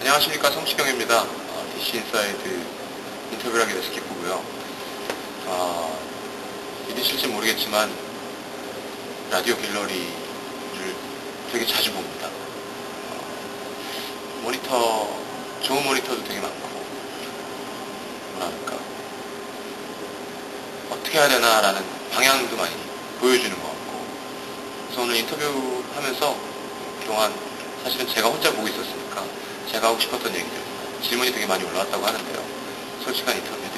안녕하십니까 성시경입니다. 어, DC 인사이드 인터뷰를 하게 돼서 기쁘고요. 어, 믿으실지 모르겠지만 라디오 갤러리를 되게 자주 봅니다. 어, 모니터 좋은 모니터도 되게 많고 뭐랄까 어떻게 해야 되나라는 방향도 많이 보여주는 것 같고 그래서 오늘 인터뷰 하면서 그동안 사실은 제가 혼자 보고 있었으니까 제가 하고 싶었던 얘기들 질문이 되게 많이 올라왔다고 하는데요. 솔직한 인터뷰